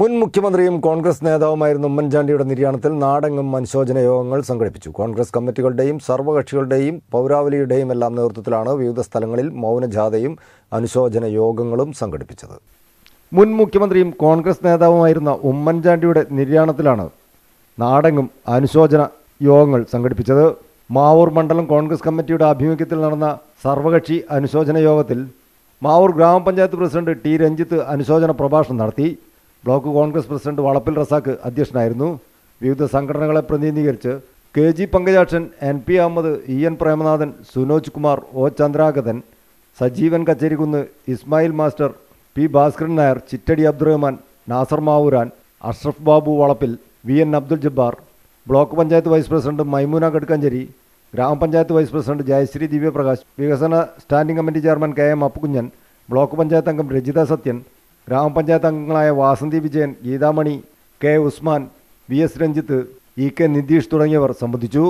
മുൻ മുഖ്യമന്ത്രിയും കോൺഗ്രസ് നേതാവുമായിരുന്ന ഉമ്മൻചാണ്ടിയുടെ നിര്യാണത്തിൽ നാടെങ്ങും അനുശോചന യോഗങ്ങൾ സംഘടിപ്പിച്ചു. കോൺഗ്രസ് കമ്മിറ്റികളുടെയും സർവകക്ഷികളുടെയും പൗരാവലിയുടെയും എല്ലാം നേതൃത്വത്തിലാണ് വിവിധ സ്ഥലങ്ങളിൽ മൗനജാഥയും അനുശോചന യോഗങ്ങളും സംഘടിപ്പിച്ചത്. മുൻ മുഖ്യമന്ത്രിയും കോൺഗ്രസ് നേതാവുമായിരുന്ന ഉമ്മൻചാണ്ടിയുടെ നിര്യാണത്തിലാണ് നാടെങ്ങും അനുശോചന യോഗങ്ങൾ സംഘടിപ്പിച്ചത്. മാവൂർ മണ്ഡലം കോൺഗ്രസ് കമ്മിറ്റിയുടെ ആഭിമുഖ്യത്തിൽ നടന്ന സർവകക്ഷി അനുശോചന യോഗത്തിൽ മാവൂർ ഗ്രാമപഞ്ചായത്ത് പ്രസിഡന്റ് ടി രഞ്ജിത്ത് അനുശോചന പ്രഭാഷണം നടത്തി. ബ്ലോക്ക് കോൺഗ്രസ് പ്രസിഡന്റ് വളപ്പിൽ റസാക്ക് അധ്യക്ഷനായിരുന്നു. വിവിധ സംഘടനകളെ പ്രതിനിധീകരിച്ച് K G Pankajakshan N P Ahammed E N Premanathan Sunoj Kumar O Chandragathan Sajeevan Kacherikkunnu Ismail master P Bhaskaran Nair Chittadi Abdurahman Nasar Mavooran Ashraf Babu Valappil V N Abdul Jabbar block panchayat vice president Maimoona Kadukkancheri ഗ്രാമപഞ്ചായത്ത് vice president Jayasree Divyaprakash വികസന standing committee chairman K M Appukunjan block panchayat അംഗം രജിത സത്യൻ ഗ്രാമപഞ്ചായത്ത് അംഗങ്ങളായ Vasanthi Vijayan Geethamani K Usman V S Ranjith E K Nitheesh തുടങ്ങിയവർ സംബന്ധിച്ചു.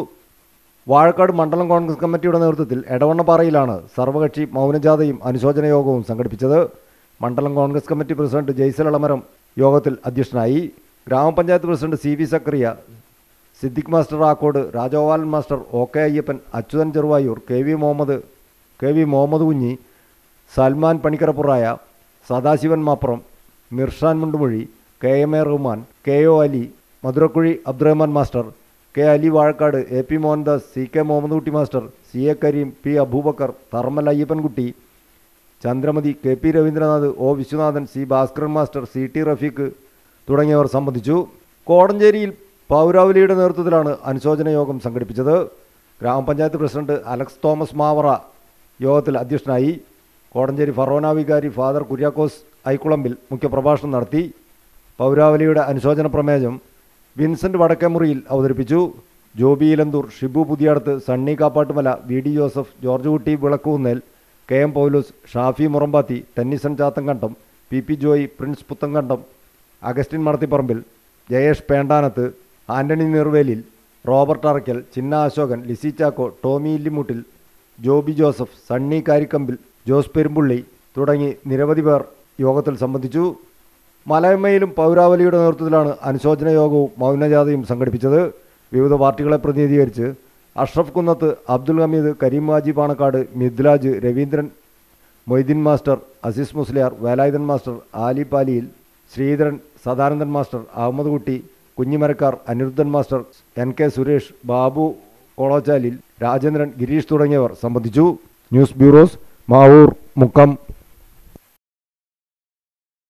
വാഴക്കാട് മണ്ഡലം കോൺഗ്രസ് കമ്മിറ്റിയുടെ നേതൃത്വത്തിൽ എടവണ്ണപ്പാറയിലാണ് സർവകക്ഷി മൗനജാഥയും അനുശോചന യോഗവും സംഘടിപ്പിച്ചത്. മണ്ഡലം കോൺഗ്രസ് കമ്മിറ്റി പ്രസിഡന്റ് ജയ്സൽ അളമരം യോഗത്തിൽ അധ്യക്ഷനായി. ഗ്രാമപഞ്ചായത്ത് president C V Zakariya Siddique master Akkode Rajagopalan master O K Ayyappan Achuthan Cheruvayur K V Muhammed K V Muhammed Kunhi Salman Panikkarappuraya Sadasivan Mappuram Mirshan Mundumozhi K M A Rahman K O Ali Madhurakuzhi Abdurahman master K Ali Vazhakkad A P Mohandas C K Muhammedkutty master C A Kareem P Aboobacker Tharmal Ayyappankutty Chandramathi K P Raveendranath O Viswanathan C Bhaskaran master C T Rafeeq തുടങ്ങിയവർ സംബന്ധിച്ചു. കോടഞ്ചേരിയിൽ പൗരാവലിയുടെ നേതൃത്വത്തിലാണ് അനുശോചന യോഗം സംഘടിപ്പിച്ചത്. ഗ്രാമപഞ്ചായത്ത് president Alex Thomas Mavara യോഗത്തിൽ അധ്യക്ഷനായി. കോടഞ്ചേരി ഫറോന വികാരി ഫാദർ കുര്യാക്കോസ് ഐക്കുളമ്പിൽ മുഖ്യപ്രഭാഷണം നടത്തി. പൗരാവലിയുടെ അനുശോചന പ്രമേയം വിൻസെന്റ് വടക്കേമുറിയിൽ അവതരിപ്പിച്ചു. Joby Elanthoor Shibu Puthiyadath Sunny Kappattumala V D Joseph George Kutty Vilakkunnel K M Paulose Shafi Murambathi Tennyson Chathankandam P P Joy Prince Puthankandam Augustine Madathipparambil Jayesh Pendanath Antony Nirvelil Robert Arakkal Chinna Asokan Lissy Chacko Tomy Illimuttil Joby Joseph Sunny Karikkampil Jose Perumpulli തുടങ്ങി നിരവധി പേർ യോഗത്തിൽ സംബന്ധിച്ചു. മലയമ്മയിലും പൗരാവലിയുടെ നേതൃത്വത്തിലാണ് അനുശോചന യോഗവും മൗനജാഥയും സംഘടിപ്പിച്ചത്. വിവിധ പാർട്ടികളെ പ്രതിനിധീകരിച്ച് Ashraf Kunnath Abdul Hameed Kareem Maji Panakkad Midlaj Raveendran Moideen master Azeez Musliyar Velayudhan master Ali Paliyil Sreedharan Sadanandan master Ahammed Kutty Kunhimarakkar Aniruddhan master N K Suresh Babu Kolochalil Rajendran Gireesh തുടങ്ങിയവർ സംബന്ധിച്ചു. News bureaus Mavoor Mukkam